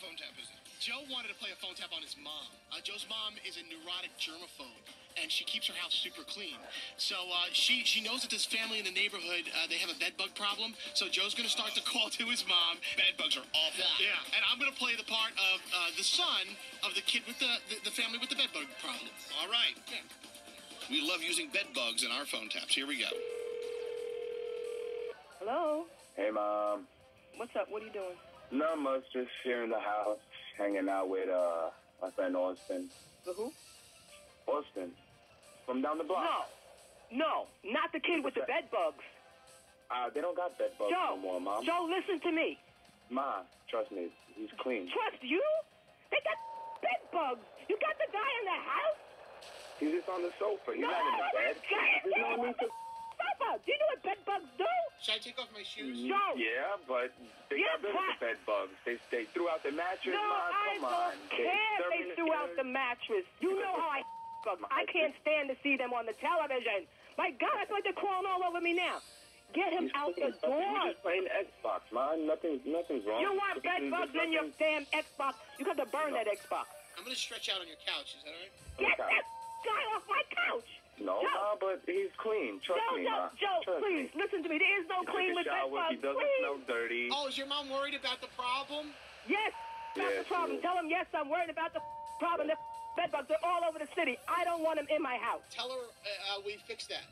phone tap is it? Joe wanted to play a phone tap on his mom. Uh, Joe's mom is a neurotic germaphobe, and she keeps her house super clean. So uh, she she knows that this family in the neighborhood uh, they have a bed bug problem. So Joe's gonna start to call to his mom. Bed bugs are awful. Yeah, and I'm gonna play the part of uh, the son of the kid with the, the the family with the bed bug problem. All right. Yeah. We love using bed bugs in our phone taps. Here we go. Hello. Hey, Mom. What's up? What are you doing? Not much, just here in the house, hanging out with uh my friend Austin. The who? Austin, from down the block. No. No. Not the kid with the bed bugs. Uh, they don't got bed bugs Joe. no more, Mom. Joe, listen to me. Ma, trust me, he's clean. Trust you? They got bed bugs. You got the guy in the house? He's just on the sofa. He's no, not in the bed. No need Do you know what bed bugs do? Should I take off my shoes? Joe. Yeah, but they Yeah, got rid of the bed bugs. They they threw out the mattress. No, Ma, I come on. don't care if they threw out the mattress. You know how I bugs. I can't stand to see them on the television. My God, I feel like they're crawling all over me now. Get him He's out playing- the door. He's just playing Xbox, man. Nothing, nothing's wrong. You want bed bugs in your damn Xbox? You got to burn that Xbox. I'm gonna stretch out on your couch. Is that all right? Get Okay. that guy off my couch. No, Joe. He's clean. Trust Joe, me, Joe, Ma. Joe, Trust please me. listen to me. There is no He clean with that bed. He doesn't Please. smell dirty. Oh, is your mom worried about the problem? Yes, that's Yeah, the problem. she. Tell him yes. I'm worried about the problem. The bed bugs are all over the city. I don't want them in my house. Tell her uh, we fixed that.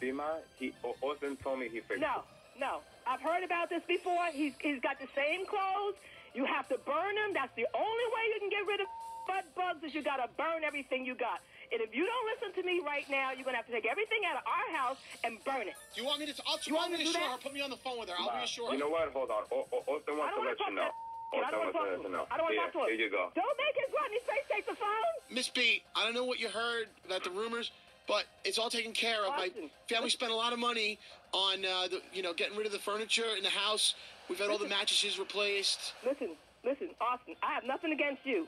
See, Ma, he, Austin told me he fixed No, no. I've heard about this before. He's he's got the same clothes. You have to burn them. That's the only way you can get rid of bed bugs. Is you got to burn everything you got. And if you don't listen to me right now, you're gonna have to take everything out of our house and burn it. Do you want me to? I'll, You want me to do reassure that? her. Put me on the phone with her. I'll Ma, reassure her. you know what? Hold on. O- O- Austin I wants don't to want let to talk you to know. I don't want to to talk let to you him. know. I don't want to Here, talk to him. Here you go. Don't make his Rodney face take the phone. Miss B, I don't know what you heard about the rumors, but it's all taken care of. My family spent a lot of money on, uh, the, you know, getting rid of the furniture in the house. We've had all the mattresses replaced. Listen, listen, Austin. I have nothing against you.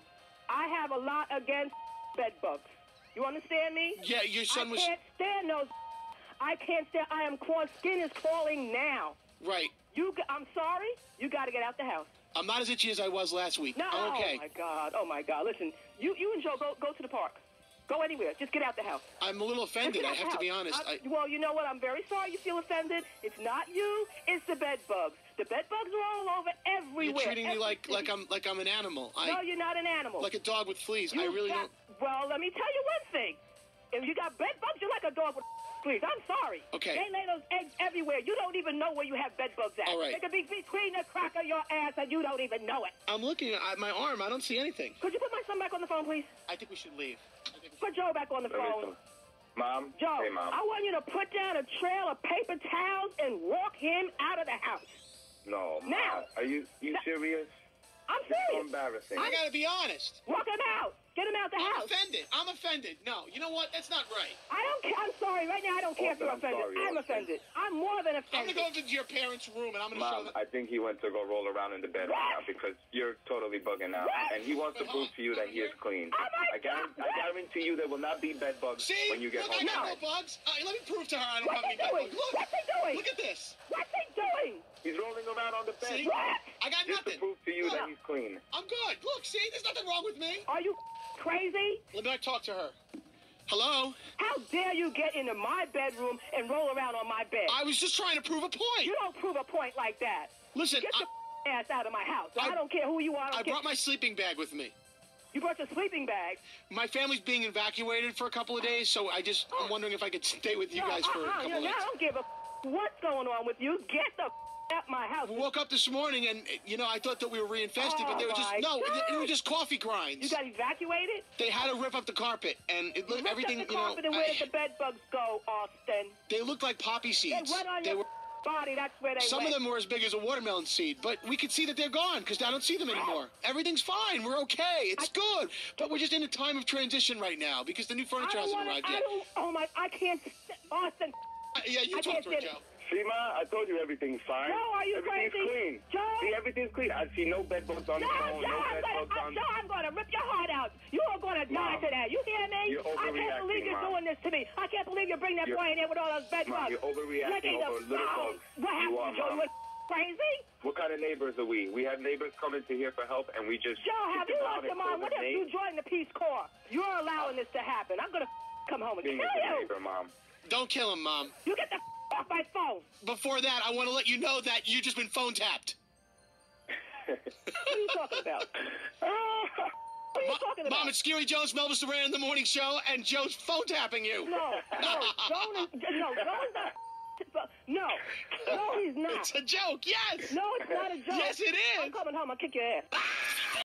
I have a lot against bed bugs. You understand me? Yeah, your son I was I can't stand those. I can't stand. I am crawling. Skin is crawling now. right. You, I'm sorry. You got to get out the house. I'm not as itchy as I was last week. No. I'm okay. Oh my God. Oh my God. Listen, you, you and Joe go, go to the park. Go anywhere. Just get out the house. I'm a little offended. I have to be honest. I- I, well, you know what? I'm very sorry you feel offended. It's not you. It's the bed bugs. The bed bugs are all over everywhere. you're treating me like city. like I'm like I'm an animal. I No, you're not an animal. like a dog with fleas. I really got- don't. Well, let me tell you one thing. If you got bed bugs, you're like a dog with fleas. I'm sorry. Okay. They lay those eggs everywhere. You don't even know where you have bed bugs at. All right. They could be between the crack of your ass and you don't even know it. I'm looking at my arm. I don't see anything. Could you put my son back on the phone, please? I think we should leave. I think Put Joe back on the Let phone. Mom. Joe, Hey, Mom. I want you to put down a trail of paper towels and walk him out of the house. No, Ma. Now. Are you you serious? I'm It's so serious. embarrassing. I gotta be honest. Walk him out. Get him out the I'm house. offended. I'm offended. No, you know what? That's not right. I don't care. I'm sorry. Right now, I don't care if you're I'm offended. sorry, I'm Austin. offended. I'm more than offended. I'm gonna go into your parents' room and I'm gonna show Mom, them. I think he went to go roll around in the bed right now because you're totally bugging out, What? and he wants to prove to you that he is clean. Oh, my I, guarantee, God. I guarantee you there will not be bed bugs See? when you get Look, home. I got tonight. no bugs. Uh, let me prove to her I don't What's have he any bed bugs. Look. What's he doing? Look at this. What's he doing? He's rolling around on the bed. See? What? I got Just to prove to you that he's clean. I'm good. Look, see, there's nothing wrong with me. Are you crazy? Let me talk to her. Hello? How dare you get into my bedroom and roll around on my bed? I was just trying to prove a point. You don't prove a point like that. Listen, Get I, your ass out of my house. I, I- don't care who you are. I, I brought my sleeping bag with me. You brought your sleeping bag. My family's being evacuated for a couple of days, so I just I'm wondering if I could stay with you guys uh-uh, for a uh-uh, couple of know, I don't give a what's going on with you. Get the out my house. We woke up this morning and you know I thought that we were reinfested, but they were just Oh, no, God. they were just coffee grinds. You got evacuated? They had to rip up the carpet and it looked everything. up the You know, carpet and where I- did the bed bugs go, Austin? they looked like poppy They seeds. went on They your were. body. That's where they Some went. of them were as big as a watermelon seed, but we could see that they're gone because I don't see them anymore. Everything's fine. We're okay. It's good. But we're just in a time of transition right now because the new I furniture hasn't want arrived. I yet. Oh my! I can't. Austin. Uh, yeah, you I talk to her, Joe. It. See, Ma, I told you everything's fine. Joe, are you everything's crazy? clean. Joe? See, everything's clean. I see no bed bugs on Joe, the Joe, no I'm bed gonna, bugs I'm, on. Joe, I'm gonna rip your heart out. You are gonna die Mom, today. You hear me? you're I can't overreacting, believe you're Mom. doing this to me. I can't believe you bring that You're- boy in here with all those bed Mom, bugs. you're overreacting Licking the over little phone. bugs. What You happened, are, Joe? Mom. You crazy? What kind of neighbors are we? We have neighbors coming to here for help, and we just. Joe, have you lost your mind? What them if you names? join the Peace Corps? You're allowing uh, this to happen. I'm gonna come home and Being kill a good you. neighbor, mom. Don't kill him, Mom. You get the off my phone. Before that, I want to let you know that you just been phone tapped. What are you talking about? Ah, what are you Mo- talking about? Mom, it's Skeery Jones, Elvis Duran in the morning show, and Joe's phone tapping you. No, no, Joan is no, Joan is not. No, no, he's not. It's a joke, yes. No, it's not a joke. Yes, it I'm is. coming home. I'll kick your ass.